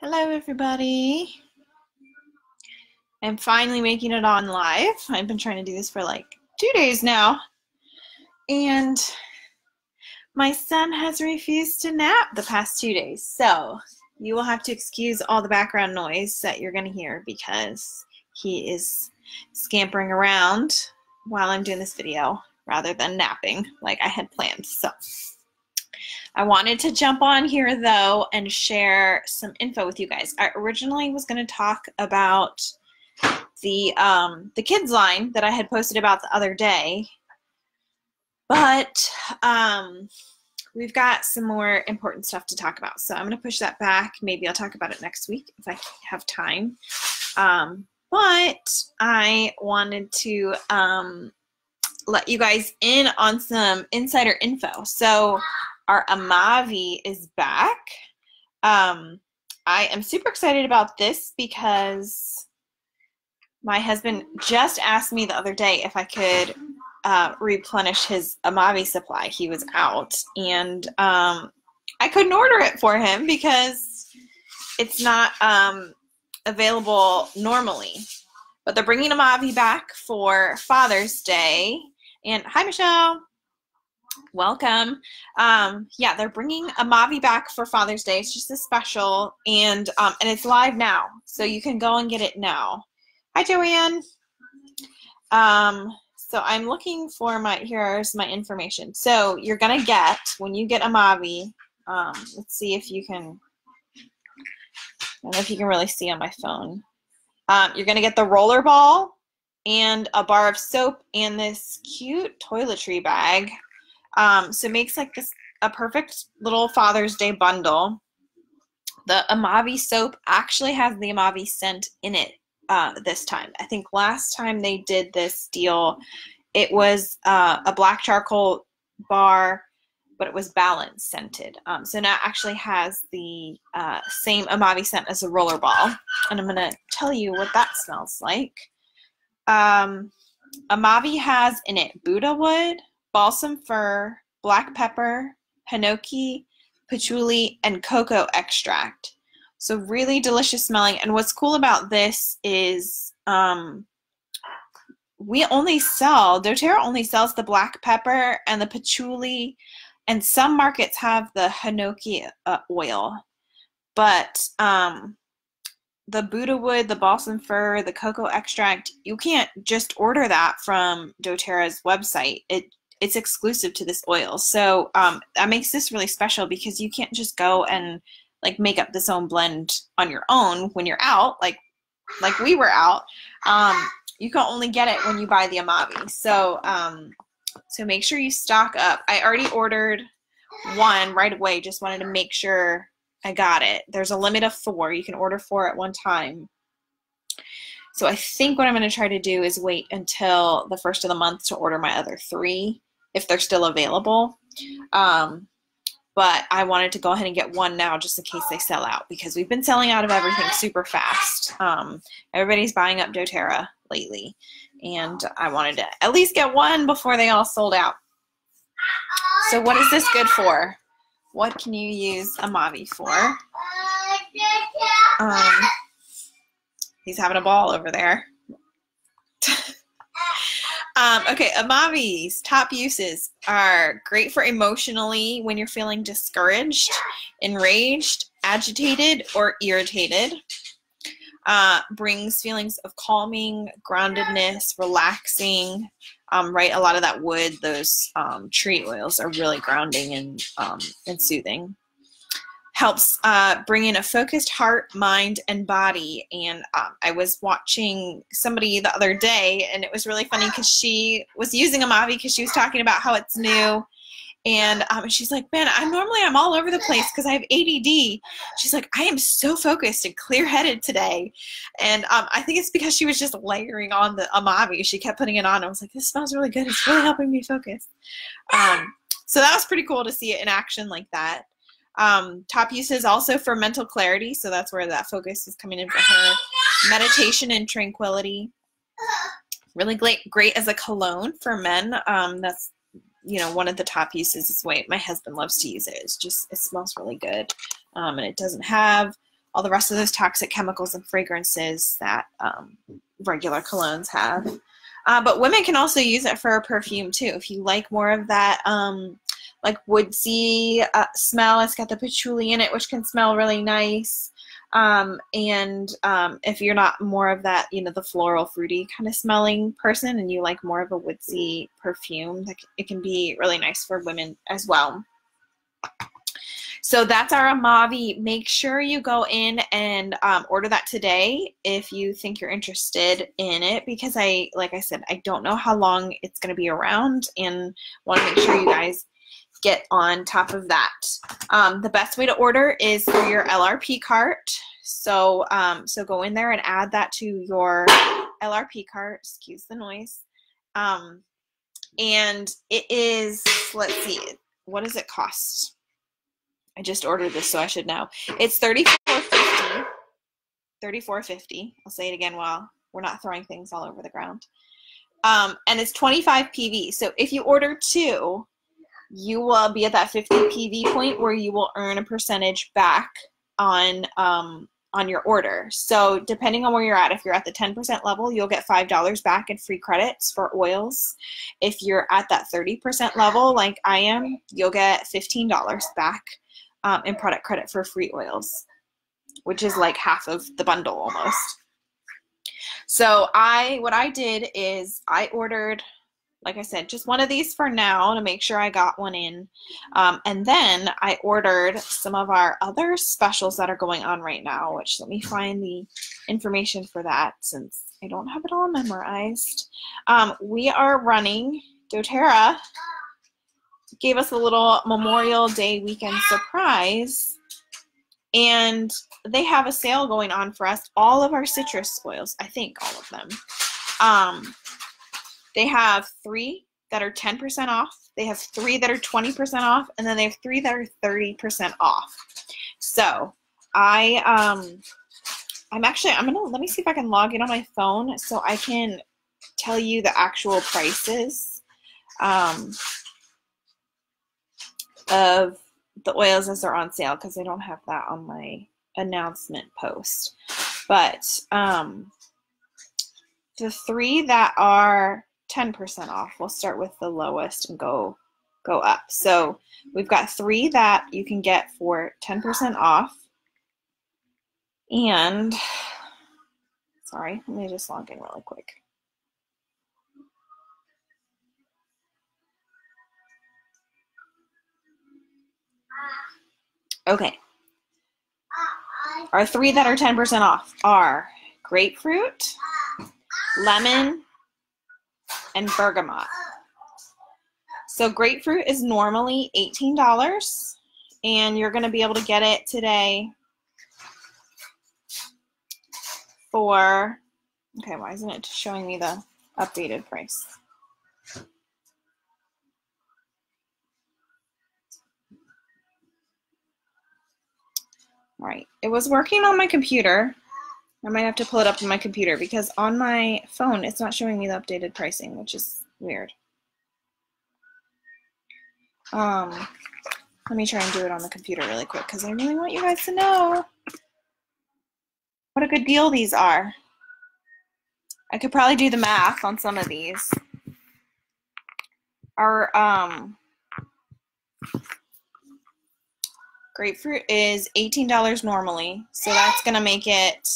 Hello, everybody. I'm finally making it on live. I've been trying to do this for like two days now. And my son has refused to nap the past two days. So you will have to excuse all the background noise that you're going to hear because he is scampering around while I'm doing this video rather than napping like I had planned. So I wanted to jump on here though and share some info with you guys. I originally was going to talk about the um, the kids line that I had posted about the other day, but um, we've got some more important stuff to talk about. So I'm going to push that back. Maybe I'll talk about it next week if I have time. Um, but I wanted to um, let you guys in on some insider info. So our Amavi is back. Um, I am super excited about this because my husband just asked me the other day if I could uh, replenish his Amavi supply. He was out, and um, I couldn't order it for him because it's not um, available normally. But they're bringing Amavi back for Father's Day. And hi, Michelle welcome. Um, yeah, they're bringing Amavi back for Father's Day. It's just a special, and um, and it's live now, so you can go and get it now. Hi, Joanne. Um, so I'm looking for my here's my information. So you're gonna get when you get Amavi. Um, let's see if you can. I don't know if you can really see on my phone. Um, you're gonna get the roller ball and a bar of soap and this cute toiletry bag. Um, so it makes like this a perfect little Father's Day bundle. The Amavi soap actually has the Amavi scent in it uh, this time. I think last time they did this deal, it was uh, a black charcoal bar, but it was balance scented. Um, so now it actually has the uh, same Amavi scent as a rollerball. And I'm going to tell you what that smells like. Um, Amavi has in it Buddha wood, balsam fir, black pepper, hinoki, patchouli, and cocoa extract. So really delicious smelling. And what's cool about this is um, we only sell, doTERRA only sells the black pepper and the patchouli, and some markets have the hinoki uh, oil. But um, the Buddha wood, the balsam fir, the cocoa extract, you can't just order that from doTERRA's website. It it's exclusive to this oil. So um, that makes this really special because you can't just go and like make up this own blend on your own when you're out, like like we were out. Um, you can only get it when you buy the Amavi. So um, so make sure you stock up. I already ordered one right away. Just wanted to make sure I got it. There's a limit of four. You can order four at one time. So I think what I'm going to try to do is wait until the first of the month to order my other three if they're still available. Um, but I wanted to go ahead and get one now just in case they sell out because we've been selling out of everything super fast. Um, everybody's buying up doTERRA lately, and I wanted to at least get one before they all sold out. So what is this good for? What can you use a Amavi for? Um, he's having a ball over there. Um, okay, Amavi's top uses are great for emotionally when you're feeling discouraged, enraged, agitated, or irritated. Uh, brings feelings of calming, groundedness, relaxing. Um, right, a lot of that wood, those um, tree oils are really grounding and um, and soothing helps uh, bring in a focused heart, mind, and body. And um, I was watching somebody the other day, and it was really funny because she was using Amavi because she was talking about how it's new. And um, she's like, man, I'm normally I'm all over the place because I have ADD. She's like, I am so focused and clear-headed today, and um, I think it's because she was just layering on the Amavi. She kept putting it on. I was like, this smells really good. It's really helping me focus. Um, so that was pretty cool to see it in action like that. Um, top uses also for mental clarity, so that's where that focus is coming in for her. Meditation and tranquility. Really great, great as a cologne for men. Um, that's you know one of the top uses is way my husband loves to use it. It's just it smells really good, um, and it doesn't have all the rest of those toxic chemicals and fragrances that um, regular colognes have. Uh, but women can also use it for a perfume too. If you like more of that, um, like woodsy uh, smell, it's got the patchouli in it, which can smell really nice. Um, and um, if you're not more of that, you know, the floral, fruity kind of smelling person, and you like more of a woodsy perfume, that it can be really nice for women as well. So that's our Amavi. Make sure you go in and um, order that today if you think you're interested in it because I, like I said, I don't know how long it's going to be around and want to make sure you guys get on top of that. Um, the best way to order is through your LRP cart. So, um, so go in there and add that to your LRP cart. Excuse the noise. Um, and it is, let's see, what does it cost? I just ordered this, so I should know. It's $34.50. $34.50. I'll say it again while we're not throwing things all over the ground. Um, and it's 25 PV. So if you order two, you will be at that 50 PV point where you will earn a percentage back on um, on your order. So depending on where you're at, if you're at the 10% level, you'll get $5 back in free credits for oils. If you're at that 30% level, like I am, you'll get $15 back um, in product credit for free oils, which is like half of the bundle almost. So I, what I did is I ordered like I said, just one of these for now to make sure I got one in. Um, and then I ordered some of our other specials that are going on right now, which let me find the information for that since I don't have it all memorized. Um, we are running, doTERRA gave us a little Memorial Day weekend surprise. And they have a sale going on for us. All of our citrus oils, I think all of them. Um, they have three that are 10% off. They have three that are 20% off, and then they have three that are 30% off. So I um I'm actually I'm gonna let me see if I can log in on my phone so I can tell you the actual prices um, of the oils as they're on sale because I don't have that on my announcement post. But um, the three that are 10% off. We'll start with the lowest and go go up. So we've got three that you can get for 10% off. And sorry, let me just log in really quick. Okay. Our three that are 10% off are grapefruit, lemon, and bergamot. So grapefruit is normally $18 and you're going to be able to get it today for, okay, why isn't it showing me the updated price? All right, it was working on my computer I might have to pull it up on my computer because on my phone it's not showing me the updated pricing, which is weird. Um, let me try and do it on the computer really quick because I really want you guys to know what a good deal these are. I could probably do the math on some of these. Our um, grapefruit is $18 normally, so that's going to make it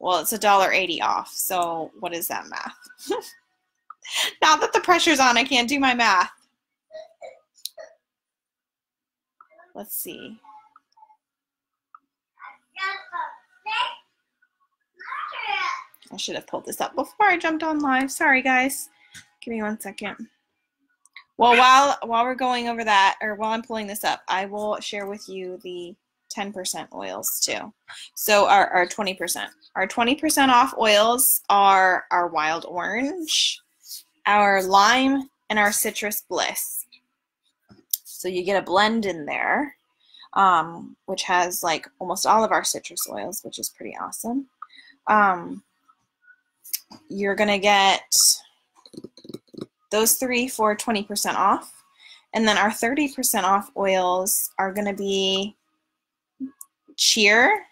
well, it's a dollar eighty off. So what is that math? now that the pressure's on, I can't do my math. Let's see. I should have pulled this up before I jumped on live. Sorry, guys. Give me one second. Well, while while we're going over that, or while I'm pulling this up, I will share with you the 10% oils too. So our, our 20%. Our 20% off oils are our wild orange, our lime, and our citrus bliss. So you get a blend in there, um, which has like almost all of our citrus oils, which is pretty awesome. Um, you're going to get those three for 20% off. And then our 30% off oils are going to be cheer,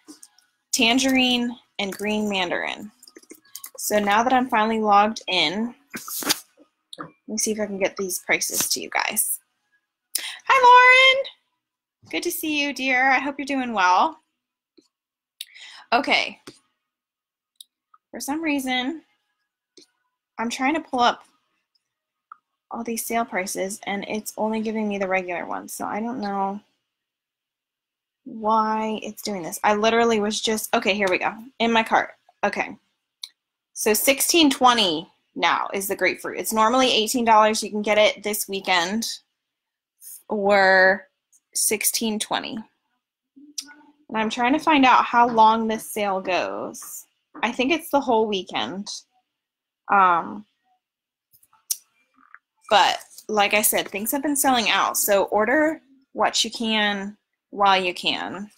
tangerine, and green mandarin. So now that I'm finally logged in, let me see if I can get these prices to you guys. Hi, Lauren. Good to see you, dear. I hope you're doing well. Okay. For some reason, I'm trying to pull up all these sale prices and it's only giving me the regular ones. So I don't know why it's doing this. I literally was just, okay, here we go. In my cart. Okay. So 1620 now is the grapefruit. It's normally $18. You can get it this weekend or 1620. And I'm trying to find out how long this sale goes. I think it's the whole weekend. Um, but like I said, things have been selling out. So order what you can while you can.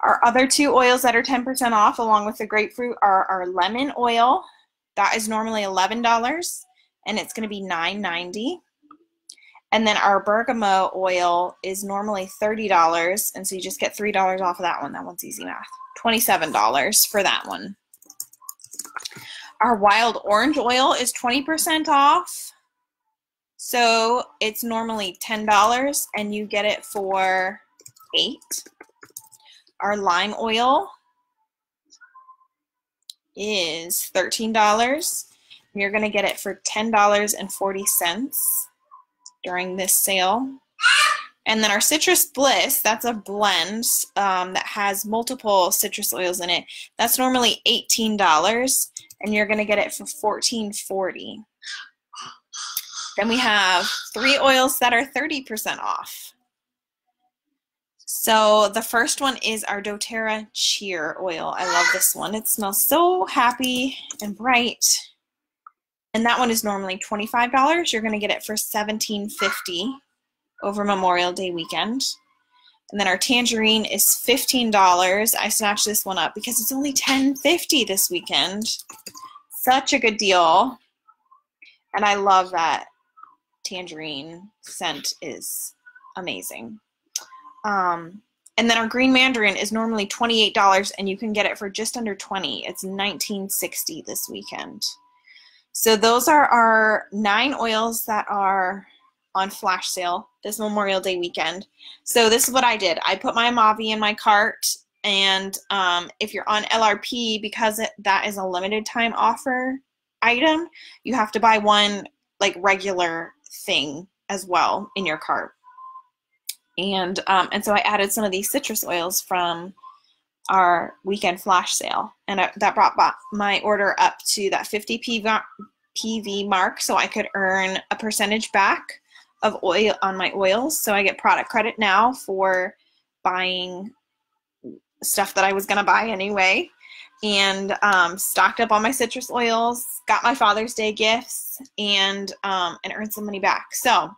Our other two oils that are 10% off along with the grapefruit are our lemon oil. That is normally $11 and it's going to be $9.90. And then our bergamot oil is normally $30 and so you just get $3 off of that one. That one's easy math. $27 for that one. Our wild orange oil is 20% off. So it's normally $10 and you get it for 8 Our lime oil is $13. You're going to get it for $10.40 during this sale. And then our Citrus Bliss, that's a blend um, that has multiple citrus oils in it. That's normally $18 and you're going to get it for $14.40. Then we have three oils that are 30% off. So the first one is our doTERRA Cheer oil. I love this one. It smells so happy and bright. And that one is normally $25. You're going to get it for $17.50 over Memorial Day weekend. And then our tangerine is $15. I snatched this one up because it's only $10.50 this weekend. Such a good deal. And I love that tangerine scent is amazing. Um, and then our green mandarin is normally $28 and you can get it for just under 20. It's 1960 this weekend. So those are our nine oils that are on flash sale this Memorial Day weekend. So this is what I did. I put my Amavi in my cart and um, if you're on LRP, because it, that is a limited time offer item, you have to buy one like regular thing as well in your cart. And um, and so I added some of these citrus oils from our weekend flash sale, and I, that brought my order up to that 50 PV, PV mark, so I could earn a percentage back of oil on my oils. So I get product credit now for buying stuff that I was gonna buy anyway, and um, stocked up on my citrus oils, got my Father's Day gifts, and um, and earned some money back. So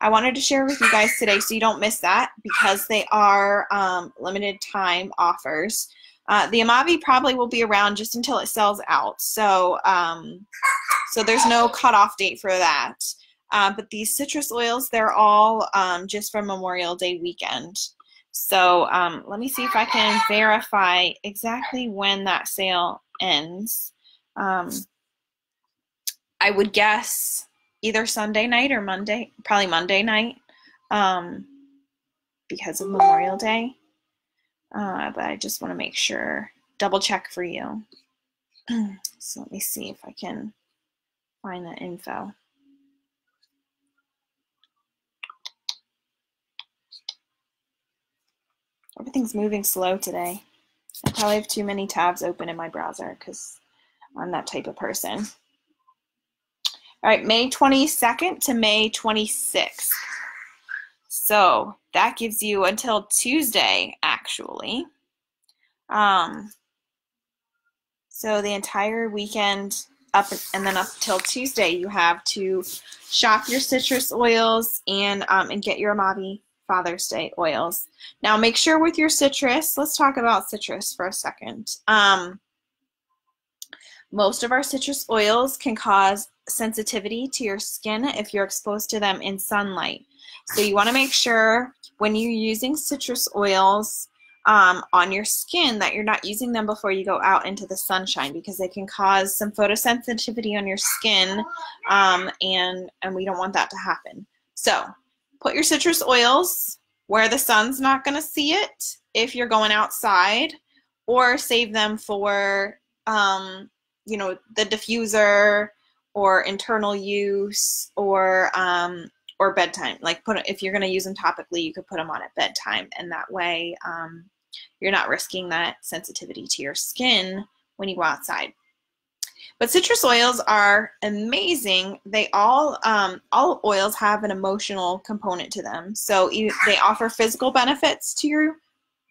I wanted to share with you guys today so you don't miss that because they are um, limited time offers. Uh, the Amavi probably will be around just until it sells out. So, um, so there's no cutoff date for that. Uh, but these citrus oils, they're all um, just from Memorial Day weekend. So um, let me see if I can verify exactly when that sale ends. Um, I would guess either Sunday night or Monday, probably Monday night, um, because of Memorial Day. Uh, but I just want to make sure, double check for you. so let me see if I can find that info. Everything's moving slow today. I probably have too many tabs open in my browser because I'm that type of person. All right, May 22nd to May 26th. So that gives you until Tuesday, actually. Um, so the entire weekend up and then up till Tuesday, you have to shop your citrus oils and um, and get your Amavi Father's Day oils. Now make sure with your citrus, let's talk about citrus for a second. Um, most of our citrus oils can cause sensitivity to your skin if you're exposed to them in sunlight. So you want to make sure when you're using citrus oils um, on your skin that you're not using them before you go out into the sunshine because they can cause some photosensitivity on your skin um, and, and we don't want that to happen. So put your citrus oils where the sun's not going to see it if you're going outside or save them for, um, you know, the diffuser or internal use or um, or bedtime. Like put if you're going to use them topically, you could put them on at bedtime, and that way um, you're not risking that sensitivity to your skin when you go outside. But citrus oils are amazing. They all um, all oils have an emotional component to them. So you, they offer physical benefits to you,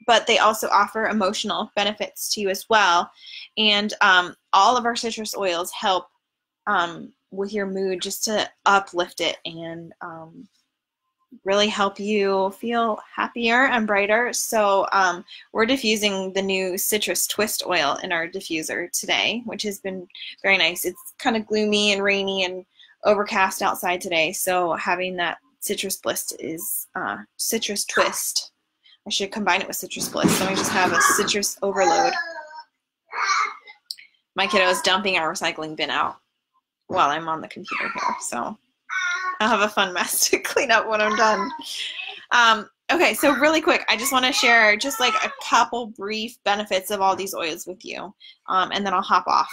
but they also offer emotional benefits to you as well. And um, all of our citrus oils help um, with your mood just to uplift it and um, really help you feel happier and brighter. So um, we're diffusing the new citrus twist oil in our diffuser today, which has been very nice. It's kind of gloomy and rainy and overcast outside today, so having that citrus bliss is uh, citrus twist. I should combine it with citrus bliss. Let me just have a citrus overload. My kiddo is dumping our recycling bin out while I'm on the computer here, so I'll have a fun mess to clean up when I'm done. Um, okay, so really quick, I just want to share just like a couple brief benefits of all these oils with you, um, and then I'll hop off.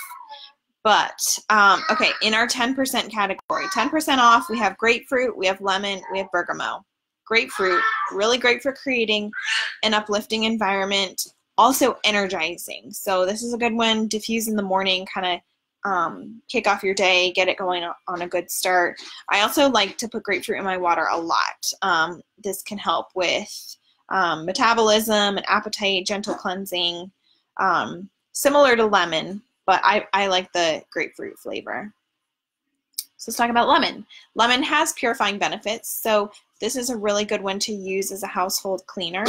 But, um, okay, in our 10% category, 10% off, we have grapefruit, we have lemon, we have bergamot. Grapefruit, really great for creating an uplifting environment, also energizing. So this is a good one, diffuse in the morning, kind of um, kick off your day, get it going on a good start. I also like to put grapefruit in my water a lot. Um, this can help with um, metabolism and appetite, gentle cleansing, um, similar to lemon, but I, I like the grapefruit flavor. So let's talk about lemon. Lemon has purifying benefits, so this is a really good one to use as a household cleaner.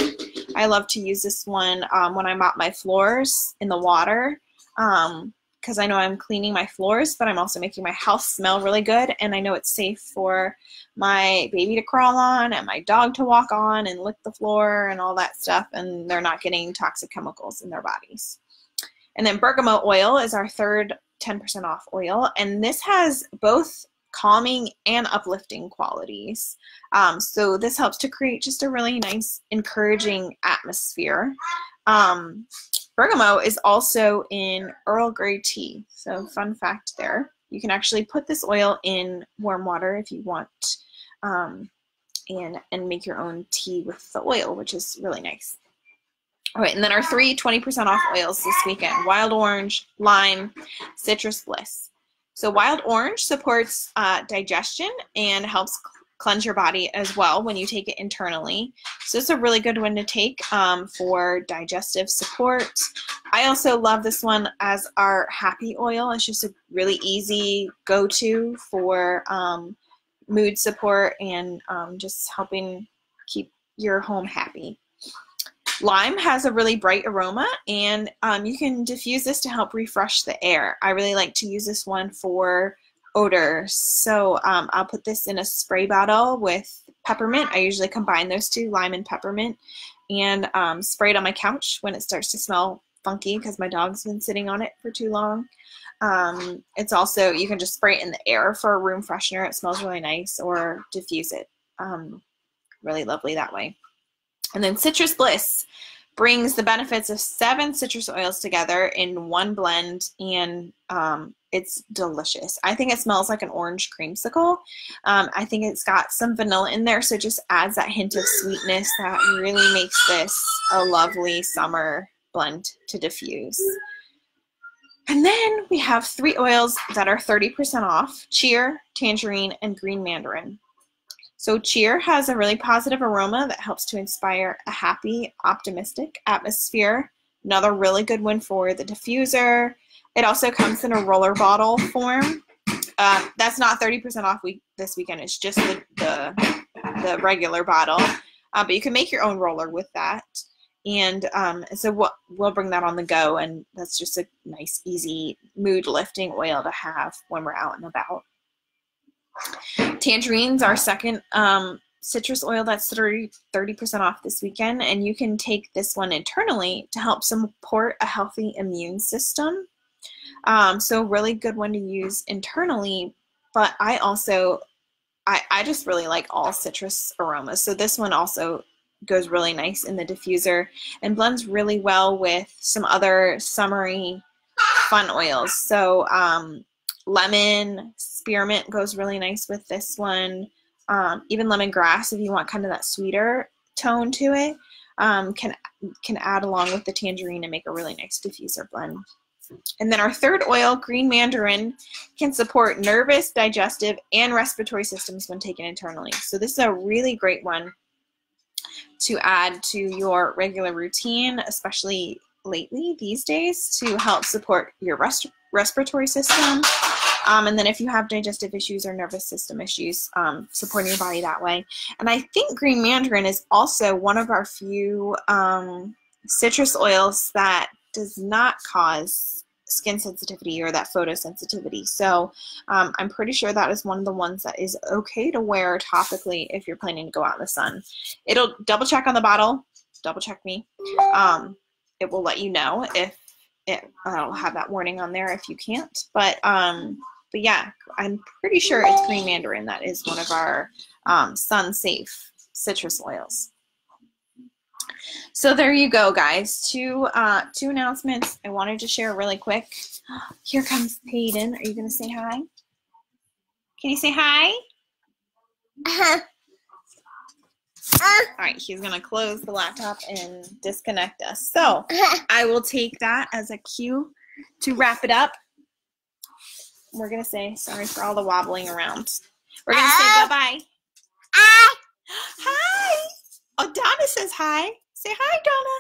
I love to use this one um, when I mop my floors in the water. Um, because I know I'm cleaning my floors, but I'm also making my house smell really good. And I know it's safe for my baby to crawl on and my dog to walk on and lick the floor and all that stuff. And they're not getting toxic chemicals in their bodies. And then bergamot oil is our third 10% off oil. And this has both calming and uplifting qualities. Um, so this helps to create just a really nice, encouraging atmosphere. Um, Bergamot is also in Earl Grey tea. So fun fact there. You can actually put this oil in warm water if you want um, and, and make your own tea with the oil, which is really nice. All right, and then our three 20% off oils this weekend, wild orange, lime, citrus bliss. So wild orange supports uh, digestion and helps cleanse your body as well when you take it internally. So it's a really good one to take um, for digestive support. I also love this one as our happy oil. It's just a really easy go-to for um, mood support and um, just helping keep your home happy. Lime has a really bright aroma and um, you can diffuse this to help refresh the air. I really like to use this one for odor. So um, I'll put this in a spray bottle with peppermint. I usually combine those two, lime and peppermint, and um, spray it on my couch when it starts to smell funky because my dog's been sitting on it for too long. Um, it's also, you can just spray it in the air for a room freshener. It smells really nice or diffuse it. Um, really lovely that way. And then Citrus Bliss brings the benefits of seven citrus oils together in one blend and um, it's delicious. I think it smells like an orange creamsicle. Um, I think it's got some vanilla in there, so it just adds that hint of sweetness that really makes this a lovely summer blend to diffuse. And then we have three oils that are 30% off, cheer, tangerine, and green mandarin. So cheer has a really positive aroma that helps to inspire a happy, optimistic atmosphere. Another really good one for the diffuser. It also comes in a roller bottle form. Uh, that's not 30% off week this weekend. It's just the, the, the regular bottle. Uh, but you can make your own roller with that. And um, so we'll, we'll bring that on the go. And that's just a nice, easy mood lifting oil to have when we're out and about. Tangerines, our second um, citrus oil that's 30, 30% off this weekend, and you can take this one internally to help support a healthy immune system. Um, so really good one to use internally, but I also, I, I just really like all citrus aromas. So this one also goes really nice in the diffuser and blends really well with some other summery fun oils. So um, lemon, spearmint goes really nice with this one. Um, even lemongrass, if you want kind of that sweeter tone to it, um, can can add along with the tangerine and make a really nice diffuser blend. And then our third oil, green mandarin, can support nervous, digestive, and respiratory systems when taken internally. So this is a really great one to add to your regular routine, especially lately these days, to help support your res respiratory system. Um, and then if you have digestive issues or nervous system issues, um, supporting your body that way. And I think green mandarin is also one of our few um, citrus oils that does not cause skin sensitivity or that photosensitivity. So um, I'm pretty sure that is one of the ones that is okay to wear topically if you're planning to go out in the sun. It'll double check on the bottle, double check me. Um, it will let you know if it, I'll have that warning on there if you can't. But um, but yeah, I'm pretty sure it's green mandarin that is one of our um, sun safe citrus oils. So there you go, guys. Two uh, two announcements I wanted to share really quick. Here comes Peyton. Are you going to say hi? Can you say hi? Uh-huh. All right, he's going to close the laptop and disconnect us. So I will take that as a cue to wrap it up. We're going to say sorry for all the wobbling around. We're going to say uh-huh. bye-bye. Hi. Hi. Donna says hi. Say hi, Donna.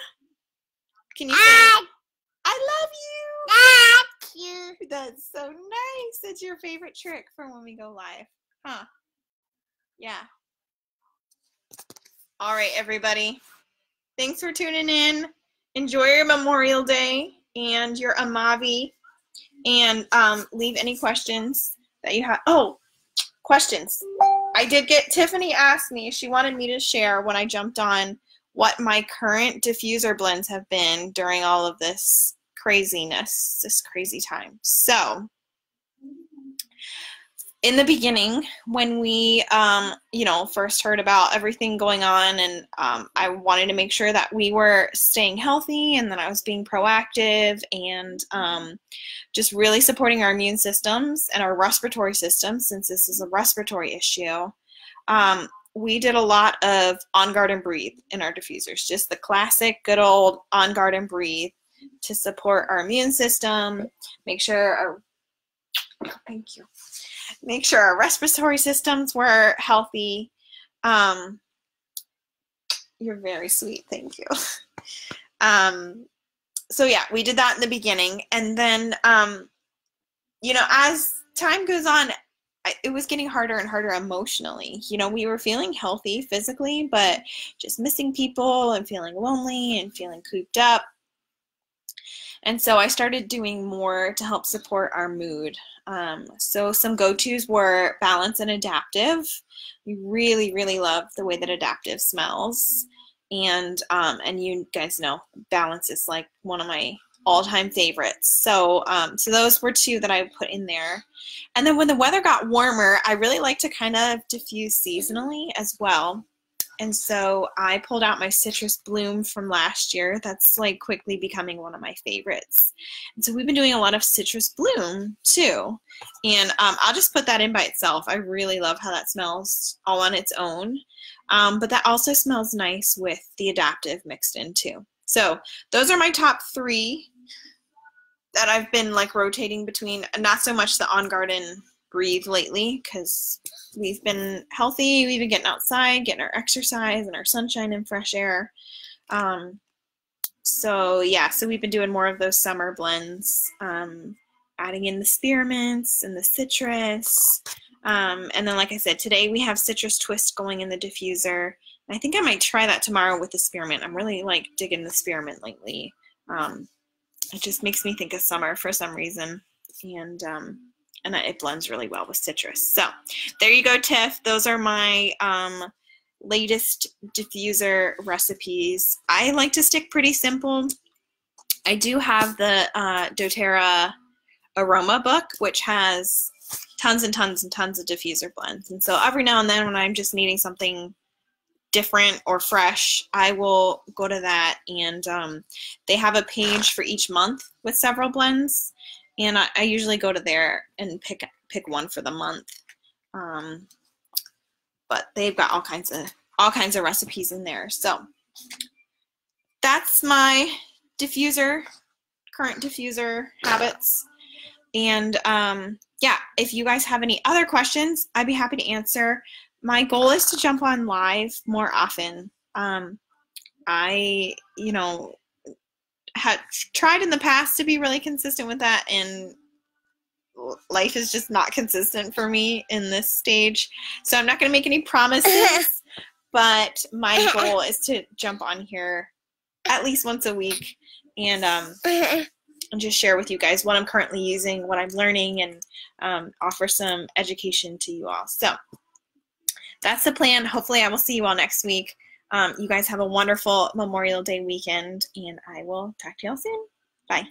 Can you hi. say I love you? Love you. That's so nice. That's your favorite trick for when we go live. Huh? Yeah. All right, everybody. Thanks for tuning in. Enjoy your Memorial Day and your Amavi. And um, leave any questions that you have. Oh, questions. I did get Tiffany asked me, she wanted me to share when I jumped on what my current diffuser blends have been during all of this craziness, this crazy time. So, in the beginning, when we, um, you know, first heard about everything going on, and um, I wanted to make sure that we were staying healthy and that I was being proactive and um, just really supporting our immune systems and our respiratory system, since this is a respiratory issue. Um, we did a lot of on guard and breathe in our diffusers, just the classic good old on guard and breathe to support our immune system, make sure our thank you. Make sure our respiratory systems were healthy. Um, you're very sweet, thank you. Um, so yeah, we did that in the beginning, and then um, you know, as time goes on, it was getting harder and harder emotionally. You know, we were feeling healthy physically, but just missing people and feeling lonely and feeling cooped up. And so I started doing more to help support our mood. Um, so some go-tos were balance and adaptive. We really, really love the way that adaptive smells. And um, and you guys know balance is like one of my all-time favorites. So, um, so those were two that I put in there. And then when the weather got warmer, I really like to kind of diffuse seasonally as well. And so I pulled out my citrus bloom from last year. That's like quickly becoming one of my favorites. And so we've been doing a lot of citrus bloom too. And um, I'll just put that in by itself. I really love how that smells all on its own. Um, but that also smells nice with the adaptive mixed in too. So those are my top three that I've been like rotating between. Not so much the on guard and breathe lately because we've been healthy. We've been getting outside, getting our exercise and our sunshine and fresh air. Um, so yeah, so we've been doing more of those summer blends, um, adding in the spearmints and the citrus. Um, and then, like I said, today we have citrus twist going in the diffuser. I think I might try that tomorrow with the spearmint. I'm really like digging the spearmint lately. Um, it just makes me think of summer for some reason. And um, and it blends really well with citrus. So there you go, Tiff. Those are my um, latest diffuser recipes. I like to stick pretty simple. I do have the uh, doTERRA aroma book, which has tons and tons and tons of diffuser blends. And so every now and then when I'm just needing something different or fresh, I will go to that and um, they have a page for each month with several blends. And I, I, usually go to there and pick pick one for the month. Um, but they've got all kinds of all kinds of recipes in there. So that's my diffuser, current diffuser habits. And um, yeah, if you guys have any other questions, I'd be happy to answer. My goal is to jump on live more often. Um, I, you know, had tried in the past to be really consistent with that, and life is just not consistent for me in this stage. So I'm not going to make any promises, but my goal is to jump on here at least once a week and um, and just share with you guys what I'm currently using, what I'm learning, and um, offer some education to you all. So that's the plan. Hopefully, I will see you all next week. Um, you guys have a wonderful Memorial Day weekend, and I will talk to y'all soon. Bye.